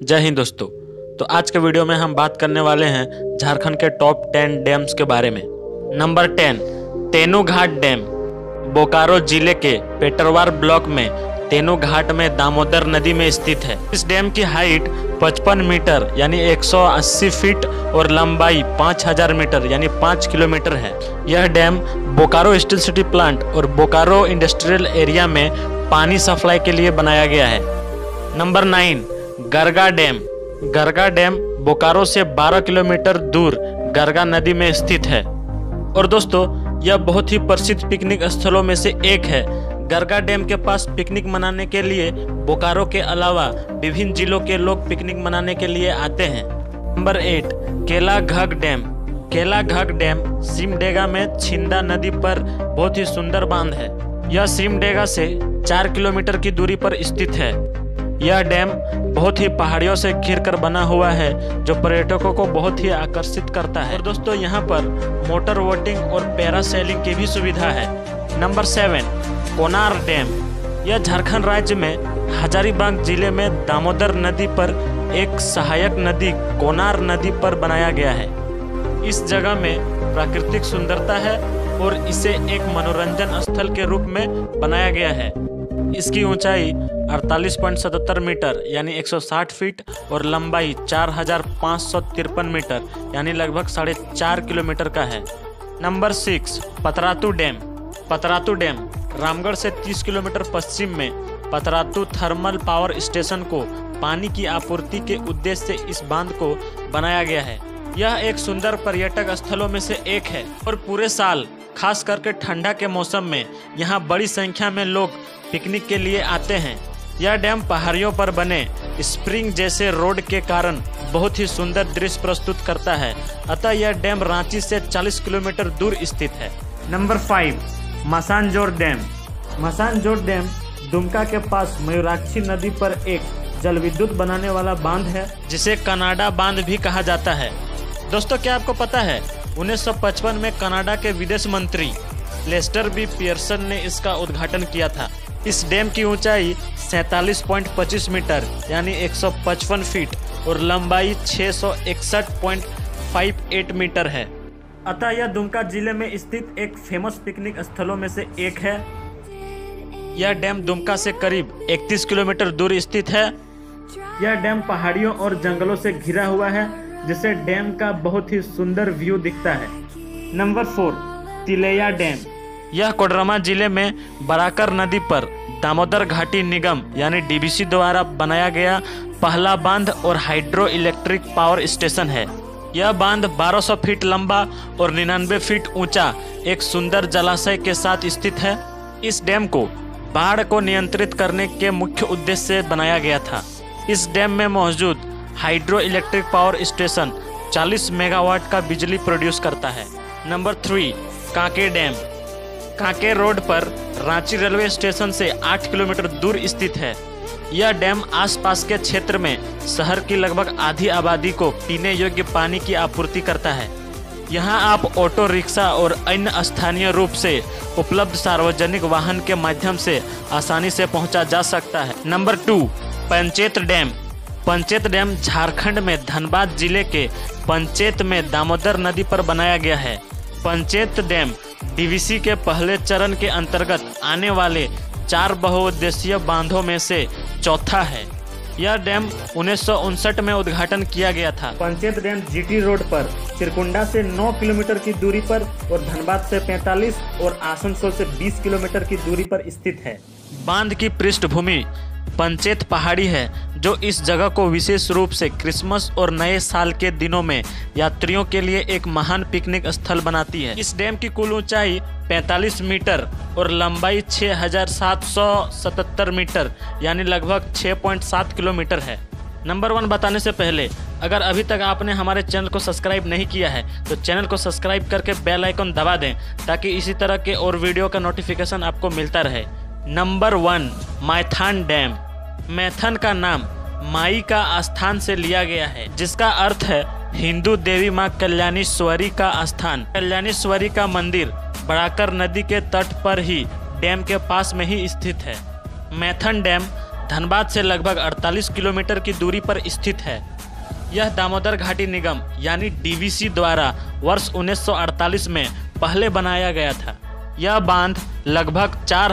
जय हिंद दोस्तों। तो आज के वीडियो में हम बात करने वाले हैं झारखंड के टॉप टेन डैम्स के बारे में। नंबर टेन तेनू घाट डैम बोकारो ज़िले के पेटरवार ब्लॉक में तेनू घाट में दामोदर नदी में स्थित है। इस डैम की हाइट 55 मीटर, यानी 180 फीट और लंबाई 5000 मीटर, यानी 5 किलोमीटर है। यह dam Bokaro steel city plant और बोकारो इंडस्ट्रियल एरिया में पानी सप्लाई के लिए बनाया गया है। Number nine Garga dam. Garga dam Bokaro से 12 किलोमीटर दूर गरगा नदी में स्थित है। और दोस्तों, यह बहुत ही प्रसिद्ध पिकनिक स्थलों में से एक है। गरगा डैम के पास पिकनिक मनाने के लिए बोकारो के अलावा विभिन्न जिलों के लोग पिकनिक मनाने के लिए आते हैं। नंबर एट केला घग डैम। केला घग डैम सिमडेगा में छिंदा नदी पर बहुत ही सुंदर बाँध है। यह सिमडेगा से चार किलोमीटर की दूरी पर स्थित है। यह डैम बहुत ही पहाड़ियों से घिर कर बना हुआ है, जो पर्यटकों को बहुत ही आकर्षित करता है। और दोस्तों, यहाँ पर मोटर वोटिंग और पैरासेलिंग की भी सुविधा है। Number seven, Konar dam. यह झारखंड राज्य में हजारीबाग ज़िले में दामोदर नदी पर एक सहायक नदी, कोनार नदी पर बनाया गया है। इस जगह में प्राकृतिक सुंदरता है और इसे एक मनोरंजन स्थल के रूप में बनाया गया है। इसकी ऊंचाई 48.77 मीटर, यानी 160 फीट, और लंबाई चार हज़ार पाँच सौ तिरपन मीटर, यानी लगभग साढ़े चार किलोमीटर का है। Number six, Patratu dam. Patratu dam, Ramgarh से 30 किलोमीटर पश्चिम में पतरातू थर्मल पावर स्टेशन को पानी की आपूर्ति के उद्देश्य से इस बाँध को बनाया गया है। यह एक सुंदर पर्यटक स्थलों में से एक है, और पूरे साल खास करके ठंडा के मौसम में यहाँ बड़ी संख्या में लोग पिकनिक के लिए आते हैं। यह डैम पहाड़ियों पर बने स्प्रिंग जैसे रोड के कारण बहुत ही सुंदर दृश्य प्रस्तुत करता है। अतः यह डैम रांची से 40 किलोमीटर दूर स्थित है। Number five Massanjore dam. Massanjore dam Dumka के पास मयूराक्षी नदी पर एक जल विद्युत बनाने वाला बाँध है। जिसे कनाडा बाँध भी कहा जाता है। दोस्तों क्या आपको पता है 1955 में कनाडा के विदेश मंत्री लेस्टर बी पियर्सन ने इसका उद्घाटन किया था। इस डैम की ऊंचाई 47.25 मीटर, यानी 155 फीट, और लंबाई 661.58 मीटर है। अतः यह दुमका ज़िले में स्थित एक फ़ेमस पिकनिक स्थलों में से एक है। यह डैम दुमका से करीब 31 किलोमीटर दूर स्थित है। यह डैम पहाड़ियों और जंगलों से घिरा हुआ है। जिससे डैम का बहुत ही सुंदर व्यू दिखता है। Number four, Tilaiya dam. यह कोडरमा ज़िले में बराकर नदी पर दामोदर घाटी निगम यानी डीबीसी द्वारा बनाया गया पहला बाँध और हाइड्रो इलेक्ट्रिक पावर स्टेशन है। यह बाँध 1200 फीट लंबा और 99 फीट ऊँचा एक सुंदर जलाशय के साथ स्थित है। इस डैम को बाढ़ को नियंत्रित करने के मुख्य उद्देश्य से बनाया गया था। इस डैम में मौजूद hydro electric power station 40 megawatt का बिजली प्रोड्यूस करता है। Number three, Kanke dam. Kanke road पर रांची रेलवे स्टेशन से 8 किलोमीटर दूर स्थित है। यह डैम आसपास के क्षेत्र में शहर की लगभग आधी आबादी को पीने योग्य पानी की आपूर्ति करता है। यहाँ आप ऑटो, रिक्शा और अन्य स्थानीय रूप से उपलब्ध सार्वजनिक वाहन के माध्यम से आसानी से पहुँचा जा सकता है। Number two, Panchet dam. Panchet dam Jharkhand में धनबाद ज़िले के पंचेत में दामोदर नदी पर बनाया गया है। पंचेत डैम डीवीसी के पहले चरण के अंतर्गत आने वाले चार बहुउद्देशीय बांधों में से चौथा है। यह डैम उन्नीस सौ उनसठ में उद्घाटन किया गया था। पंचेत डैम जीटी रोड पर चिरकुंडा से 9 किलोमीटर की दूरी पर और धनबाद से 45 और आसनसोल से 20 किलोमीटर की दूरी पर स्थित है। बाँध की पृष्ठभूमि पंचेत पहाड़ी है। जो इस जगह को विशेष रूप से क्रिसमस और नए साल के दिनों में यात्रियों के लिए एक महान पिकनिक स्थल बनाती है। इस डैम की कुल ऊंचाई 45 मीटर और लंबाई 6,777 मीटर यानी लगभग 6.7 किलोमीटर है। नंबर वन बताने से पहले अगर अभी तक आपने हमारे चैनल को सब्सक्राइब नहीं किया है तो चैनल को सब्सक्राइब करके बेल आइकन दबा दें ताकि इसी तरह के और वीडियो का नोटिफिकेशन आपको मिलता रहे। Number one Maithon dam. Maithon का नाम माई का स्थान से लिया गया है, जिसका अर्थ है हिंदू देवी माँ कल्याणेश्वरी का स्थान कल्याणेश्वरी का मंदिर बड़ाकर नदी के तट पर ही डैम के पास में ही स्थित है। मैथन डैम धनबाद से लगभग 48 किलोमीटर की दूरी पर स्थित है। यह दामोदर घाटी निगम यानी डीवीसी द्वारा वर्ष 1948 में पहले बनाया गया था। यह बाँध लगभग चार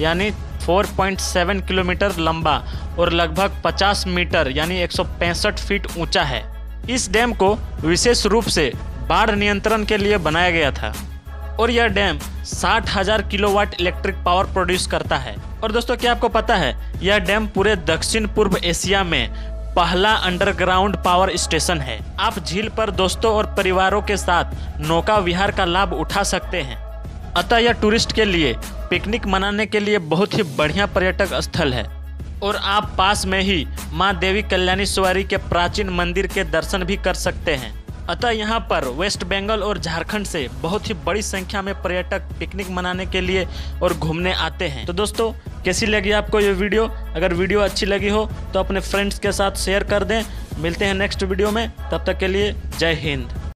यानी 4.7 किलोमीटर लंबा और लगभग 50 मीटर, यानी 165 फीट ऊँचा है। इस डैम को विशेष रूप से बाढ़ नियंत्रण के लिए बनाया गया था और यह डैम साठ हज़ार किलोवाट इलेक्ट्रिक पावर प्रोड्यूस करता है। और दोस्तों, क्या आपको पता है, यह डैम पूरे दक्षिण पूर्व एशिया में पहला अंडरग्राउंड पावर स्टेशन है। आप झील पर दोस्तों और परिवारों के साथ नौका विहार का लाभ उठा सकते हैं। अतः यह टूरिस्ट के लिए पिकनिक मनाने के लिए बहुत ही बढ़िया पर्यटक स्थल है। और आप पास में ही माँ देवी कल्याणेश्वरी के प्राचीन मंदिर के दर्शन भी कर सकते हैं। अतः यहाँ पर वेस्ट बंगाल और झारखंड से बहुत ही बड़ी संख्या में पर्यटक पिकनिक मनाने के लिए और घूमने आते हैं। तो दोस्तों, कैसी लगी आपको ये वीडियो? अगर वीडियो अच्छी लगी हो तो अपने फ्रेंड्स के साथ शेयर कर दें। मिलते हैं नेक्स्ट वीडियो में। तब तक के लिए जय हिंद।